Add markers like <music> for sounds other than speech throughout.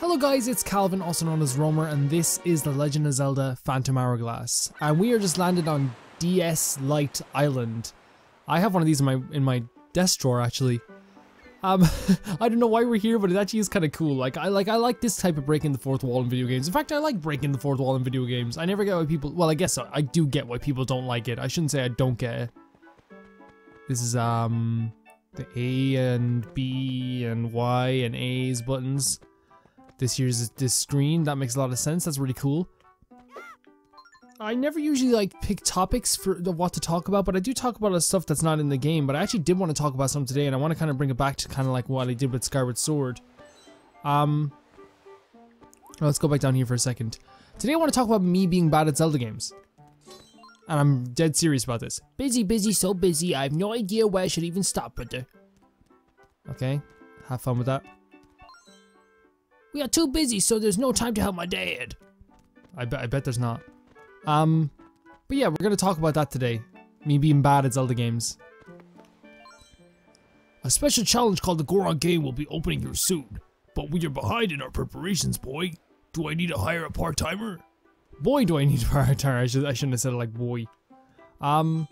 Hello guys, it's Calvin, also known as Roamer, and this is The Legend of Zelda Phantom Hourglass. And we are just landed on DS Lite Island. I have one of these in my in my desk drawer actually. Um, <laughs> I don't know why we're here, but it actually is kind of cool. Like I like I like this type of breaking the fourth wall in video games. In fact, I like breaking the fourth wall in video games. I never get why people. Well, I guess I, I do get why people don't like it. I shouldn't say I don't get it. This is um the A and B and Y and A's buttons. This here's this screen. That makes a lot of sense. That's really cool. I never usually like pick topics for what to talk about, but I do talk about stuff that's not in the game. But I actually did want to talk about some today, and I want to kind of bring it back to kind of like what I did with Skyward Sword. Um, let's go back down here for a second. Today I want to talk about me being bad at Zelda games. And I'm dead serious about this. Busy, busy, so busy, I have no idea where I should even stop, brother. Okay, have fun with that. We are too busy, so there's no time to help my dad. I bet, I bet there's not. Um, but yeah, we're gonna talk about that today. Me being bad at Zelda games. A special challenge called the Goron Game will be opening here soon, but we are behind in our preparations, boy. Do I need to hire a part-timer? Boy, do I need a part-timer. I, should, I shouldn't have said it like boy. Um,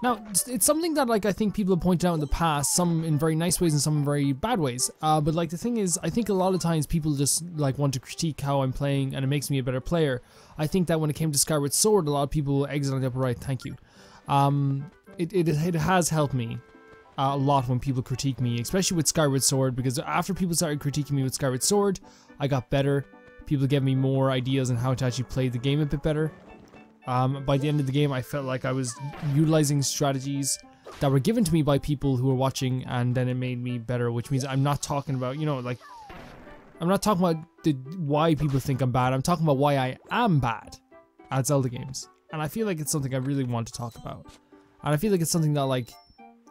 now, it's, something that like I think people have pointed out in the past, some in very nice ways and some in very bad ways. Uh, but like the thing is, I think a lot of times people just like want to critique how I'm playing and it makes me a better player. I think that when it came to Skyward Sword, a lot of people exit on the upper right. Thank you. Um, it, it, it has helped me uh, a lot when people critique me, especially with Skyward Sword, because after people started critiquing me with Skyward Sword, I got better. People gave me more ideas on how to actually play the game a bit better. Um, by the end of the game, I felt like I was utilizing strategies that were given to me by people who were watching, and then it made me better. Which means I'm not talking about, you know, like I'm not talking about the why people think I'm bad. I'm talking about why I am bad at Zelda games, and I feel like it's something I really want to talk about. And I feel like it's something that, like,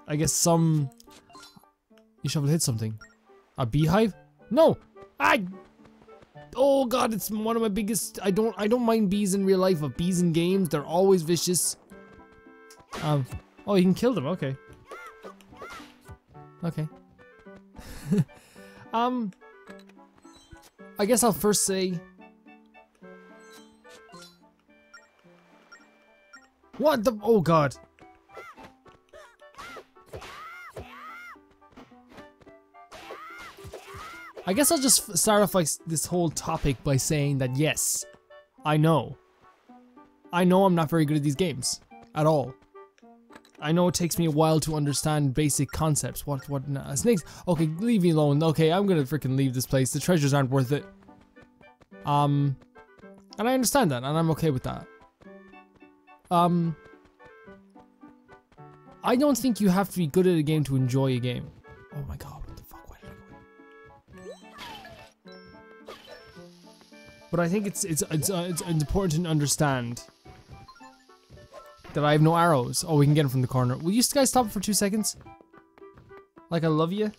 I guess some you shovel hit something. A beehive? No, I Oh god, it's one of my biggest. I don't. I don't mind bees in real life, but bees in games, they're always vicious. Um. Oh, you can kill them. Okay. Okay. <laughs> um. I guess I'll first say. What the? Oh god. I guess I'll just start off like this whole topic by saying that yes, I know. I know I'm not very good at these games at all. I know it takes me a while to understand basic concepts. What, what, nah, snakes? Okay, leave me alone. Okay, I'm gonna freaking leave this place. The treasures aren't worth it. Um, and I understand that, and I'm okay with that. Um, I don't think you have to be good at a game to enjoy a game. Oh my god. But I think it's it's it's, uh, it's important to understand that I have no arrows. Oh, we can get him from the corner. Will you guys stop for two seconds? Like I love you.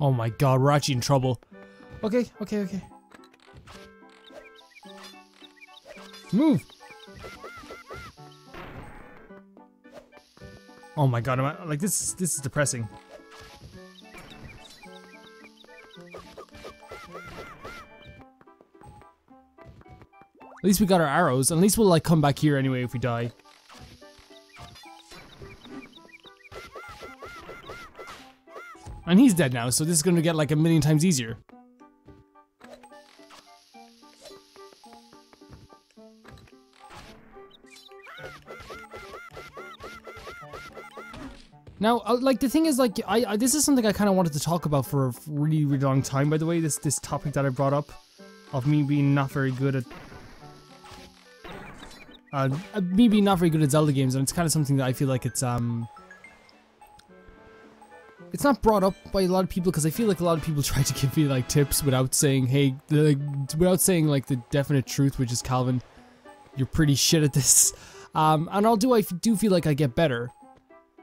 Oh my god, we're actually in trouble. Okay, okay, okay. Move! Oh my god, I, like this, this is depressing. At least we got our arrows. And at least we'll like come back here anyway if we die. And he's dead now, so this is gonna get like a million times easier. Now, uh, like the thing is, like I, I this is something I kind of wanted to talk about for a really, really long time. By the way, this this topic that I brought up of me being not very good at uh, uh, me being not very good at Zelda games, and it's kind of something that I feel like it's um it's not brought up by a lot of people because I feel like a lot of people <laughs> try to give me like tips without saying, hey, like, without saying like the definite truth, which is Calvin, you're pretty shit at this. Um, and I'll do I do feel like I get better.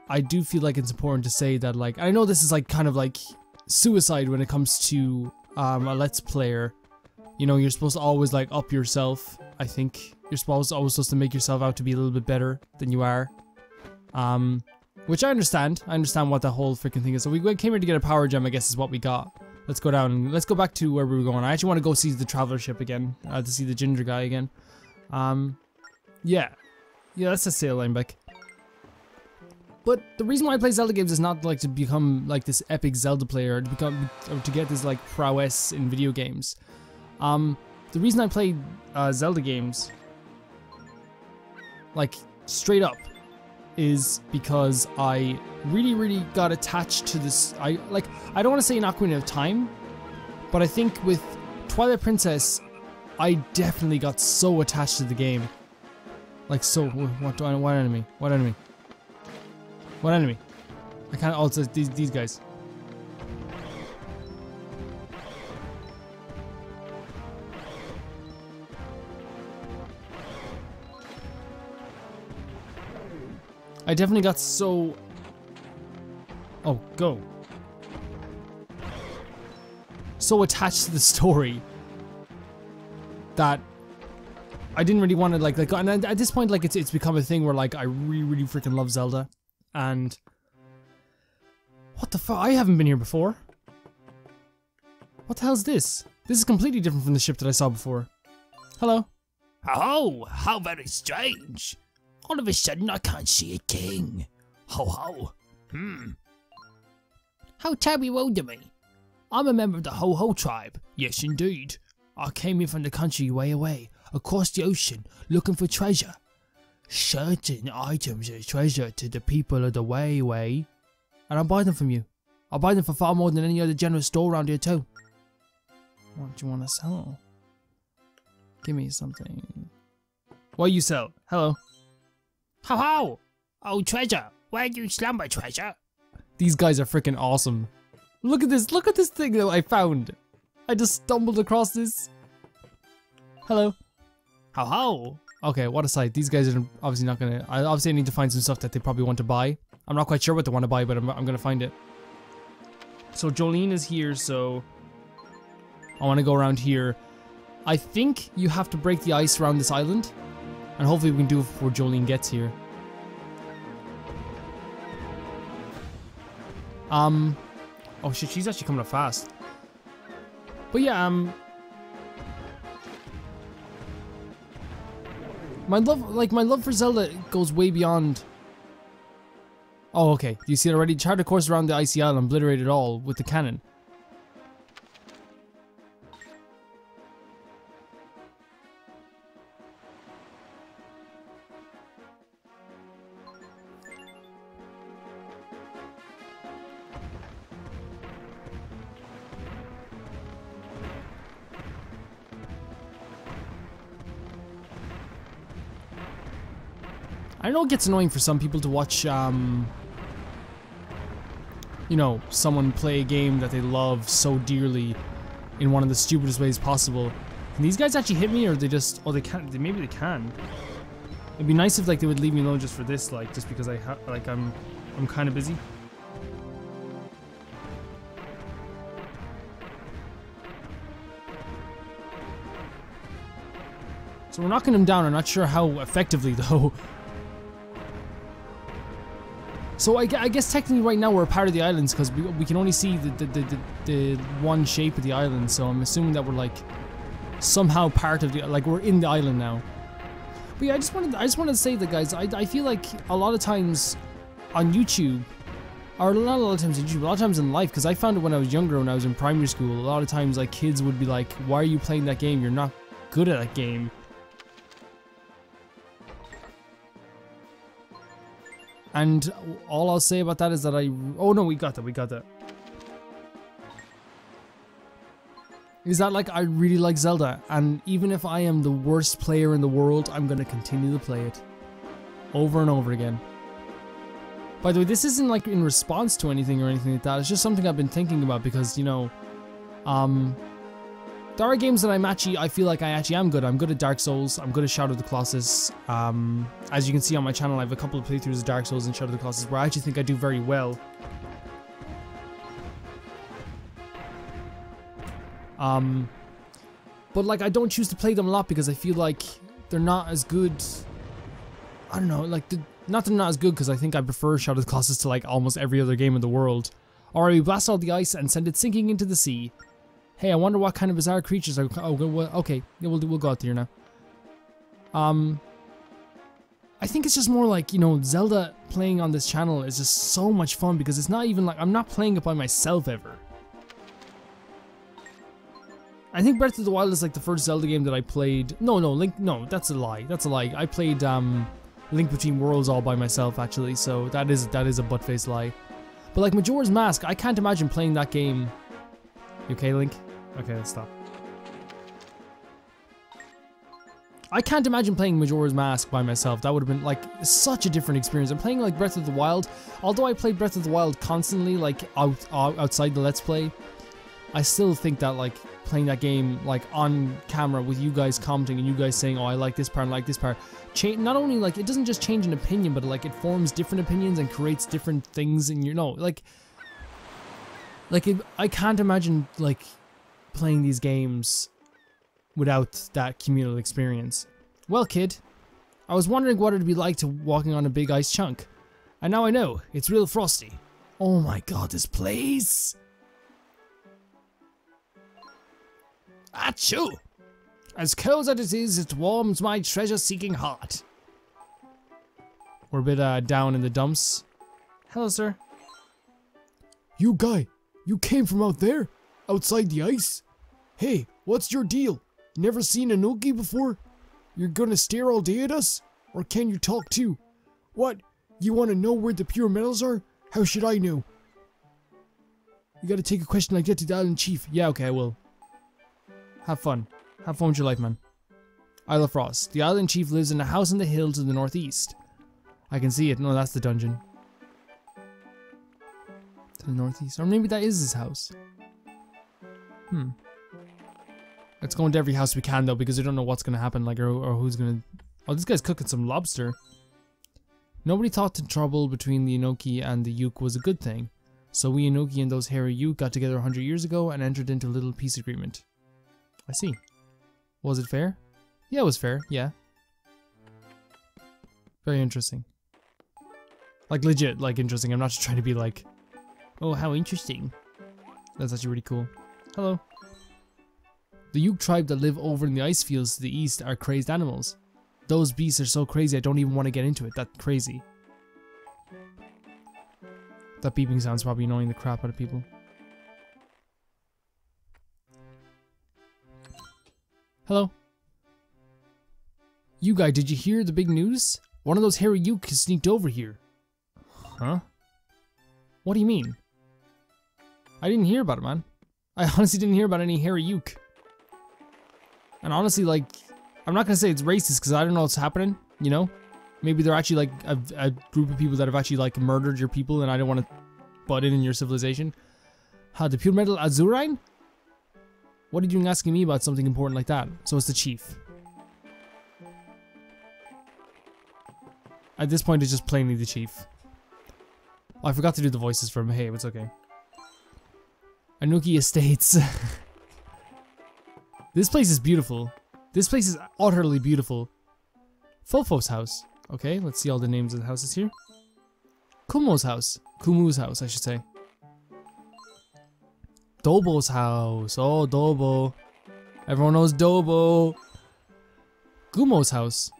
I do feel like it's important to say that like I know this is like kind of like suicide when it comes to um, a let's player you know, you're supposed to always like up yourself. I think you're supposed always supposed to make yourself out to be a little bit better than you are. Um, which I understand. I understand what the whole freaking thing is. So we came here to get a power gem, I guess is what we got. Let's go down. Let's go back to where we were going. I actually want to go see the traveler ship again. Uh, to see the ginger guy again. Um, yeah. Yeah, that's a sail line back. But the reason why I play Zelda games is not like to become like this epic Zelda player, to become or to get this like prowess in video games. Um, the reason I play uh, Zelda games, like straight up, is because I really, really got attached to this. I like I don't want to say an Ocarina of Time, but I think with Twilight Princess, I definitely got so attached to the game. Like so, what do I? What enemy? What enemy? What enemy? I can't. Oh, these these guys. I definitely got so. Oh, go. So attached to the story that I didn't really want to like like and at this point like it's it's become a thing where like I really really freaking love Zelda and what the fuck? I haven't been here before. What the hell's this? This is completely different from the ship that I saw before. Hello. Oh, how very strange. All of a sudden I can't see a king. Ho ho. Hmm. How terribly old of me. I'm a member of the Ho Ho tribe. Yes, indeed. I came here from the country way away, across the ocean, looking for treasure certain items are treasure to the people of the way way. And I'll buy them from you. I'll buy them for far more than any other general store around here too. What do you want to sell? Give me something. What you sell? Hello. How how? Oh treasure, where do you slumber treasure? These guys are freaking awesome. Look at this, look at this thing that I found. I just stumbled across this. Hello. How ho! Okay, what a sight. These guys are obviously not gonna... I obviously need to find some stuff that they probably want to buy. I'm not quite sure what they want to buy, but I'm, I'm gonna find it. So Jolene is here, so... I want to go around here. I think you have to break the ice around this island. And hopefully we can do it before Jolene gets here. Um... Oh shit, she's actually coming up fast. But yeah, um... My love, like, my love for Zelda goes way beyond... Oh, okay. You see it already? Charted a course around the icy island, obliterated all with the cannon. Know it gets annoying for some people to watch, um, you know, someone play a game that they love so dearly in one of the stupidest ways possible. Can these guys actually hit me, or they just? Oh, they can't. Maybe they can. It'd be nice if like they would leave me alone just for this, like just because I ha like I'm, I'm kind of busy. So we're knocking them down. I'm not sure how effectively <laughs> though. So I, I, guess technically right now we're part of the islands because we, we can only see the the, the, the, the, one shape of the island. So I'm assuming that we're like somehow part of the like we're in the island now. But yeah, I just wanted I just wanted to say that guys, I, I feel like a lot of times on YouTube, or not a lot of times on YouTube, a lot of times in life, because I found it when I was younger, when I was in primary school. A lot of times like kids would be like, "Why are you playing that game? You're not good at that game." And all I'll say about that is that I... Oh no, we got that, we got that. Is that like, I really like Zelda, and even if I am the worst player in the world, I'm gonna continue to play it. Over and over again. By the way, this isn't like in response to anything or anything like that, it's just something I've been thinking about because, you know, um, there are games that I'm actually, I feel like I actually am good. I'm good at Dark Souls. I'm good at Shadow of the Colossus. Um, as you can see on my channel, I have a couple of playthroughs of Dark Souls and Shadow of the Colossus where I actually think I do very well. Um, But like I don't choose to play them a lot because I feel like they're not as good. I don't know, like the, not they're not as good because I think I prefer Shadow of the Colossus to like almost every other game in the world. Alright, we blast all the ice and send it sinking into the sea. Hey, I wonder what kind of bizarre creatures are. Oh, okay, yeah, we'll we'll go out there now. Um, I think it's just more like you know Zelda playing on this channel is just so much fun because it's not even like I'm not playing it by myself ever. I think Breath of the Wild is like the first Zelda game that I played. No, no, Link. No, that's a lie. That's a lie. I played um, Link Between Worlds all by myself actually, so that is that is a butt-faced lie. But like Majora's Mask, I can't imagine playing that game. You okay, Link? Okay, let's stop. I can't imagine playing Majora's Mask by myself. That would have been like such a different experience. I'm playing like Breath of the Wild. Although I played Breath of the Wild constantly, like out, out outside the Let's Play, I still think that like playing that game like on camera with you guys commenting and you guys saying, "Oh, I like this part, I like this part," change. Not only like it doesn't just change an opinion, but like it forms different opinions and creates different things in your no like. Like it, I can't imagine like playing these games without that communal experience. Well, kid, I was wondering what it'd be like to walking on a big ice chunk. And now I know, it's real frosty. Oh my god, this place! Achoo! As cold as it is, it warms my treasure-seeking heart. We're a bit uh, down in the dumps. Hello, sir. You guy, you came from out there? Outside the ice? Hey, what's your deal? Never seen a Nuki before? You're gonna stare all day at us? Or can you talk too? What? You wanna know where the pure metals are? How should I know? You gotta take a question like that to the island chief. Yeah, okay, I will. Have fun. Have fun with your life, man. Isle of Frost. The island chief lives in a house in the hills to the northeast. I can see it. No, that's the dungeon. To the northeast. Or maybe that is his house. Hmm. Let's go into every house we can though, because we don't know what's gonna happen, like, or, or who's gonna... Oh, this guy's cooking some lobster. Nobody thought the trouble between the Anouki and the Yook was a good thing. So we Anouki and those hairy Yook got together 100 years ago and entered into a little peace agreement. I see. Was it fair? Yeah, it was fair, yeah. Very interesting. Like, legit, like, interesting. I'm not just trying to be like, oh, how interesting. That's actually really cool. Hello. The Yook tribe that live over in the ice fields to the east are crazed animals. Those beasts are so crazy I don't even want to get into it. That's crazy. That beeping sound's probably annoying the crap out of people. Hello? You guy, did you hear the big news? One of those hairy Yook has sneaked over here. Huh? What do you mean? I didn't hear about it, man. I <laughs> honestly didn't hear about any hairy Yook. And honestly, like, I'm not gonna say it's racist because I don't know what's happening, you know? Maybe they're actually like a, a, group of people that have actually like murdered your people and I don't want to butt in in your civilization. How, the pure metal Azurine? What are you doing asking me about something important like that? So it's the chief. At this point, it's just plainly the chief. Oh, I forgot to do the voices for him. Hey, it's okay. Anouki Estates. <laughs> this place is beautiful. This place is utterly beautiful. Fofos house. Okay, let's see all the names of the houses here. Kumo's house. Kumu's house, I should say. Dobo's house. Oh, Dobo. Everyone knows Dobo. Gumo's house.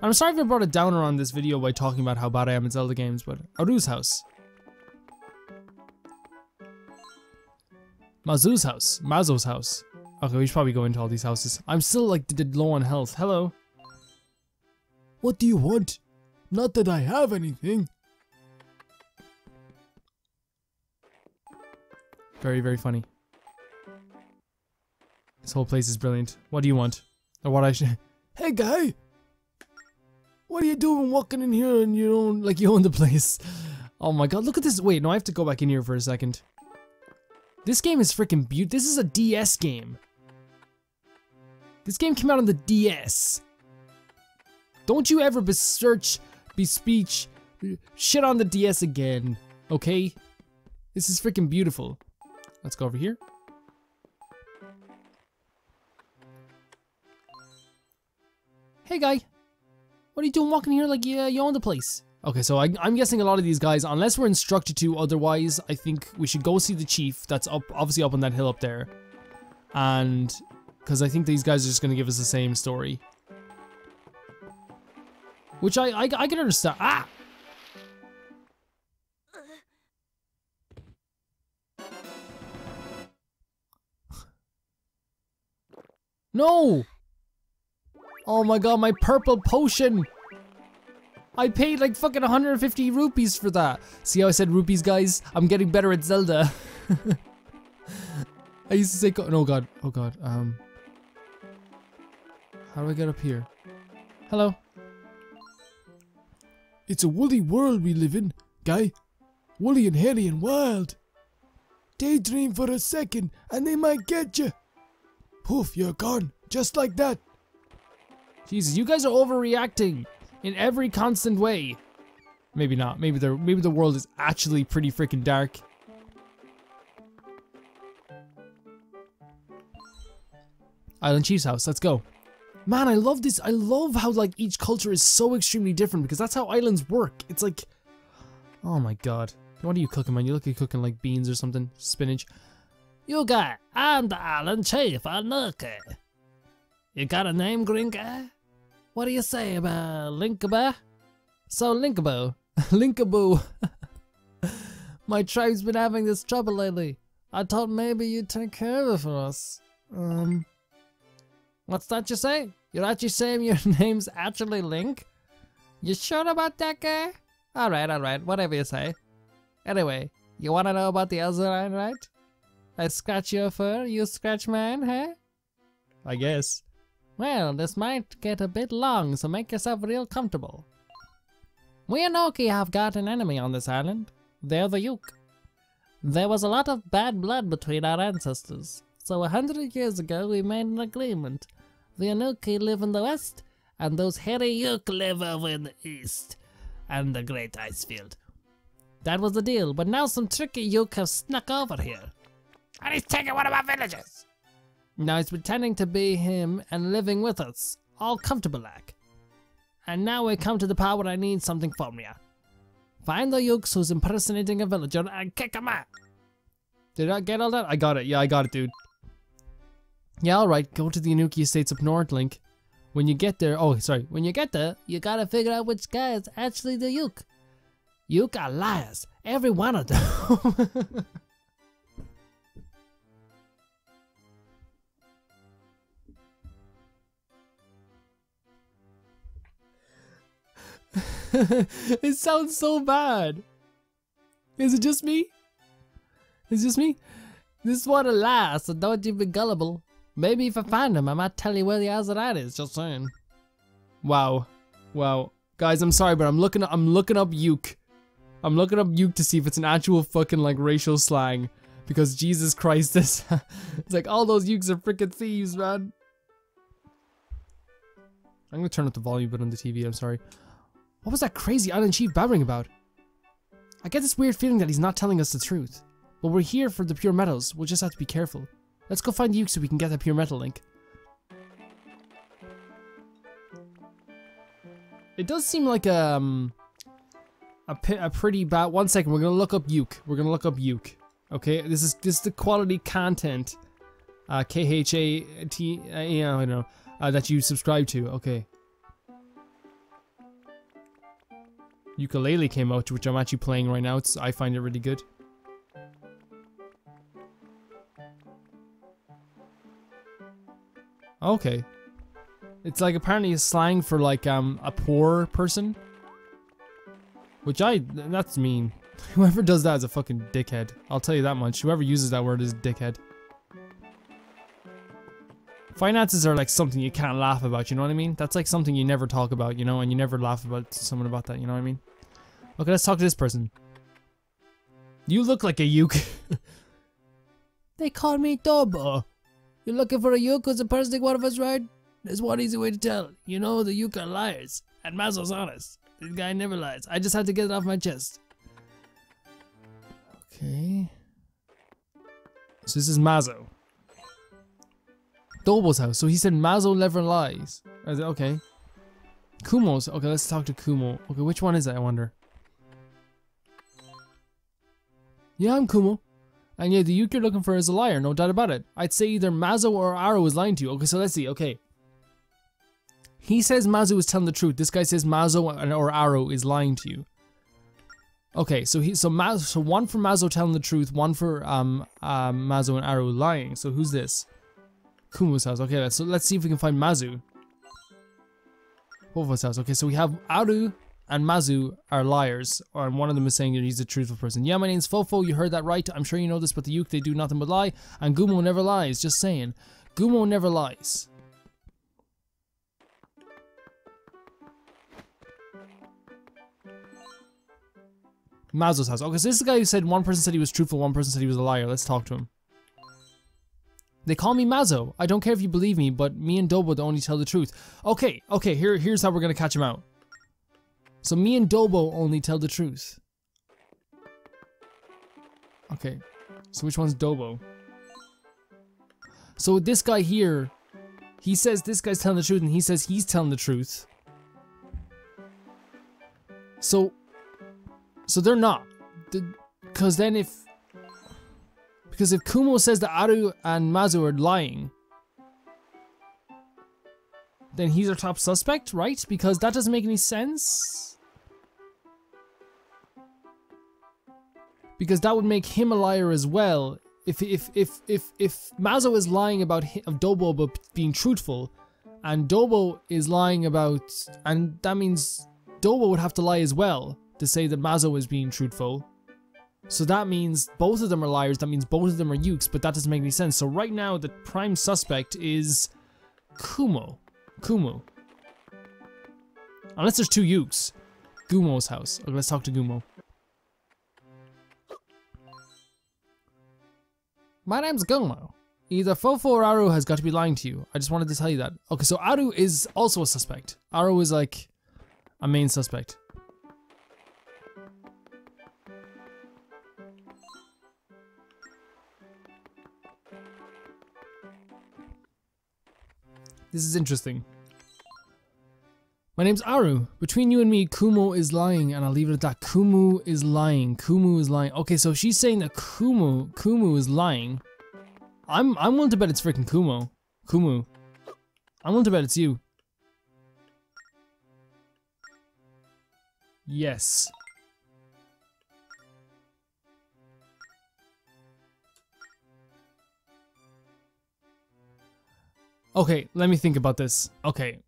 I'm sorry if I brought a downer on this video by talking about how bad I am in Zelda games, but Aru's house. Mazu's house. Mazo's house. Okay, we should probably go into all these houses. I'm still like low on health. Hello. What do you want? Not that I have anything. Very, very funny. This whole place is brilliant. What do you want? Or what I should... <laughs> Hey, guy! What are you doing walking in here and you own, like you own the place? Oh my god, look at this. Wait, no, I have to go back in here for a second. This game is freaking beautiful. This is a DS game. This game came out on the DS. Don't you ever search, bespeech, shit on the DS again, okay? This is freaking beautiful. Let's go over here. Hey guy, what are you doing walking here like uh, you, you own the place? Okay, so I, I'm guessing a lot of these guys, unless we're instructed to otherwise, I think we should go see the chief that's up, obviously up on that hill up there. And, because I think these guys are just going to give us the same story. Which I, I, I can understand. Ah! No! Oh my god, my purple potion! I paid like fucking 150 rupees for that. See how I said rupees, guys? I'm getting better at Zelda. <laughs> I used to say, oh god, oh god, um. How do I get up here? Hello? It's a woolly world we live in, guy. Woolly and hairy and wild. Daydream for a second and they might get you. Poof, you're gone. Just like that. Jesus, you guys are overreacting in every constant way. Maybe not. Maybe the maybe the world is actually pretty freaking dark. Island Chief's house. Let's go. Man, I love this. I love how like each culture is so extremely different because that's how islands work. It's like, oh my god. What are you cooking, man? You look like you're cooking like beans or something. Spinach. You got, I'm the island chief, I look You got a name, green guy? What do you say about Linkaba? So Linkabo, <laughs> Linkaboo. <laughs> My tribe's been having this trouble lately. I thought maybe you'd take care of it for us. Um, what's that you say? You're actually saying your <laughs> name's actually Link? You sure about that guy? Alright, alright, whatever you say. Anyway, you wanna know about the Azurine, right? I scratch your fur, you scratch mine, huh? I guess. Well, this might get a bit long, so make yourself real comfortable. We Anouki have got an enemy on this island. They're the Yook. There was a lot of bad blood between our ancestors, so a hundred years ago we made an agreement. The Anouki live in the west, and those hairy Yook live over in the east, and the Great Ice Field. That was the deal, but now some tricky Yook have snuck over here. And he's taking one of our villages. Now he's pretending to be him and living with us, all comfortable like. And now we come to the part where I need something from you. Find the Yooks who's impersonating a villager and kick him out. Did I get all that? I got it. Yeah, I got it, dude. Yeah, alright. Go to the Anouki Estates up north, Link. When you get there, oh, sorry. When you get there, you gotta figure out which guy is actually the Yook. Yook are liars. Every one of them. <laughs> <laughs> it sounds so bad. Is it just me? Is it just me? This is what a lie, so don't you be gullible. Maybe if I find him, I might tell you where the Azurine is, just saying. Wow. Wow. Guys, I'm sorry, but I'm looking I'm looking up Yook. I'm looking up Yook to see if it's an actual fucking like racial slang. Because Jesus Christ, <laughs> this it's like all those Yooks are freaking thieves, man. I'm gonna turn up the volume bit on the TV, I'm sorry. What was that crazy Island Chief babbling about? I get this weird feeling that he's not telling us the truth. But we're here for the pure metals, we'll just have to be careful. Let's go find Yook so we can get that pure metal link. It does seem like um a, a pretty bad. One second, we're gonna look up Yook. We're gonna look up Yook. Okay, this is this is the quality content. Uh, K H A T. Uh, yeah, I don't know uh, that you subscribe to. Okay. Yooka-Laylee came out, which I'm actually playing right now. It's I find it really good. Okay. It's like apparently a slang for like um a poor person. Which I that's mean. <laughs> Whoever does that is a fucking dickhead. I'll tell you that much. Whoever uses that word is a dickhead. Finances are like something you can't laugh about, you know what I mean? That's like something you never talk about, you know, and you never laugh about someone about that, you know what I mean? Okay, let's talk to this person. You look like a Yook. <laughs> they call me Tobo. You're looking for a Yook who's impersonating one of us, right? There's one easy way to tell. You know the Yook are liars. And Mazo's honest. This guy never lies. I just had to get it off my chest. Okay. So this is Mazo. Doble's house. So he said Mazo never lies. I said, okay. Kumo's. Okay, let's talk to Kumo. Okay, which one is it, I wonder? Yeah, I'm Kumo. And yeah, the Yook you're looking for is a liar, no doubt about it. I'd say either Mazo or Aro is lying to you. Okay, so let's see. Okay. He says Mazo is telling the truth. This guy says Mazo or Aro is lying to you. Okay, so he so Mazo, so one for Mazo telling the truth, one for um um Mazo and Aro lying. So who's this? Kumo's house. Okay, so let's see if we can find Mazu. Both of us house. Okay, so we have Aru and Mazu are liars, or one of them is saying that he's a truthful person. Yeah, my name's Fofo, you heard that right. I'm sure you know this, but the Yook, they do nothing but lie, and Gumo never lies, just saying. Gumo never lies. Mazu's house. Okay, so this is the guy who said one person said he was truthful, one person said he was a liar. Let's talk to him. They call me Mazo. I don't care if you believe me, but me and Dobo only tell the truth. Okay, okay, here, here's how we're gonna catch him out. So me and Dobo only tell the truth. Okay, so which one's Dobo? So this guy here, he says this guy's telling the truth and he says he's telling the truth. So, so they're not. Because then if because if Kumo says that Aru and Mazu are lying, then he's our top suspect, right? Because that doesn't make any sense. Because that would make him a liar as well. If if if if if Mazo is lying about of Dobo about being truthful, and Dobo is lying about, and that means Dobo would have to lie as well to say that Mazo is being truthful. So that means both of them are liars, that means both of them are Yooks, but that doesn't make any sense. So right now, the prime suspect is Kumo. Kumo. Unless there's two Yooks. Gumo's house. Okay, let's talk to Gumo. My name's Gumo. Either Fofo or Aru has got to be lying to you. I just wanted to tell you that. Okay, so Aru is also a suspect. Aru is like a main suspect. This is interesting. My name's Aru. Between you and me, Kumo is lying, and I'll leave it at that. Kumu is lying. Kumu is lying. Okay, so she's saying that Kumu, Kumu is lying. I'm, I'm willing to bet it's freaking Kumo. Kumu. I'm willing to bet it's you. Yes. Okay, let me think about this. Okay.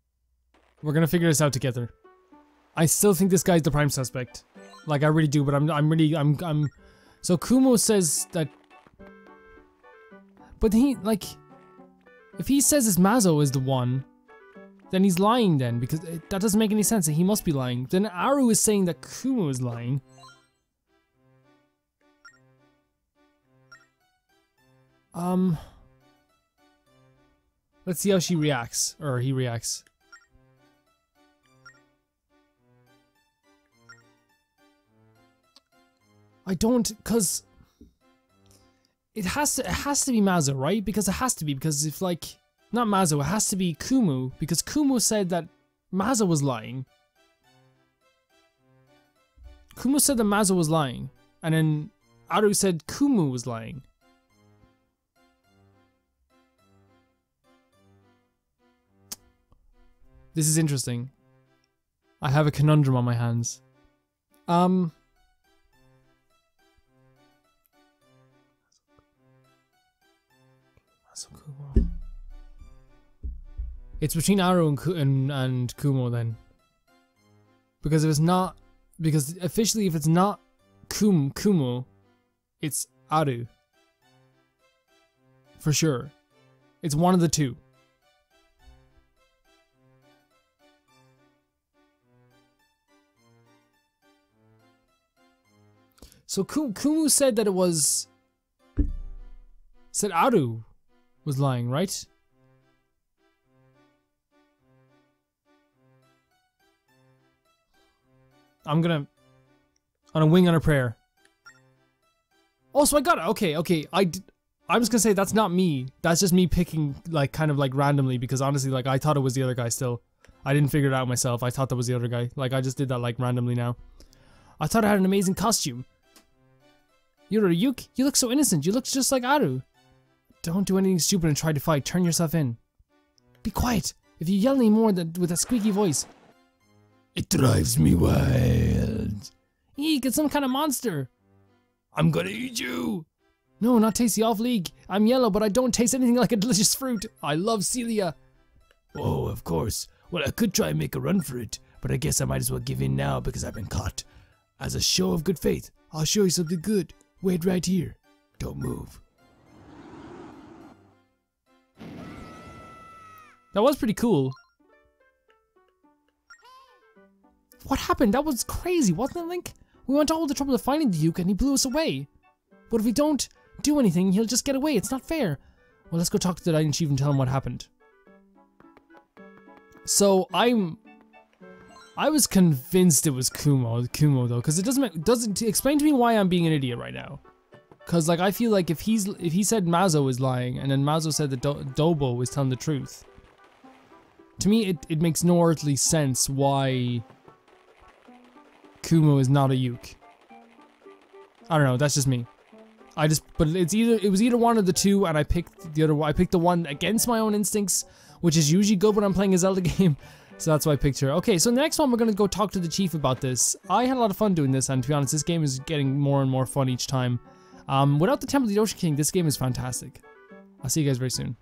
We're gonna figure this out together. I still think this guy's the prime suspect. Like, I really do, but I'm, I'm really, I'm, I'm... So Kumo says that... But he, like... If he says this Mazo is the one, then he's lying then, because it, that doesn't make any sense. He must be lying. Then Aru is saying that Kumo is lying. Um... Let's see how she reacts, or he reacts. I don't, cause it has to, it has to be Mazo, right? Because it has to be, because if like, not Mazo, it has to be Kumu, because Kumu said that Mazo was lying. Kumu said that Mazo was lying, and then Aru said Kumu was lying. This is interesting. I have a conundrum on my hands. Um. It's between Aru and, and, and Kumo then. Because if it's not, because officially if it's not Kum Kumo, it's Aru. For sure. It's one of the two. So Kumu said that it was said Aru was lying, right? I'm gonna on a wing on a prayer. Oh, so I got it. Okay, okay. I I'm just gonna say that's not me. That's just me picking like kind of like randomly because honestly, like I thought it was the other guy still. I didn't figure it out myself. I thought that was the other guy. Like, I just did that, like, randomly now. I thought I had an amazing costume. Yook? You look so innocent. You look just like Aru. Don't do anything stupid and try to fight. Turn yourself in. Be quiet. If you yell any more with that squeaky voice. It drives me wild. Eek, it's some kind of monster. I'm gonna eat you. No, not tasty off league. I'm yellow, but I don't taste anything like a delicious fruit. I love Celia. Oh, of course. Well, I could try and make a run for it, but I guess I might as well give in now because I've been caught. As a show of good faith, I'll show you something good. Wait right here. Don't move. That was pretty cool. What happened? That was crazy, wasn't it, Link? We went to all the trouble of finding the Duke and he blew us away. But if we don't do anything, he'll just get away. It's not fair. Well, let's go talk to the Knight Chief and tell him what happened. So I'm, I was convinced it was Kumo, Kumo though, because it doesn't doesn't explain to me why I'm being an idiot right now. Cause like I feel like if he's if he said Mazo was lying and then Mazo said that Do Dobo was telling the truth, to me it, it makes no earthly sense why Kumo is not a Yook. I don't know, that's just me. I just, but it's either, it was either one of the two and I picked the other I picked the one against my own instincts, which is usually good when I'm playing a Zelda <laughs> game. So that's why I picked her. Okay, so next one we're gonna go talk to the chief about this. I had a lot of fun doing this and to be honest, this game is getting more and more fun each time. Um, without the Temple of the Ocean King, this game is fantastic. I'll see you guys very soon.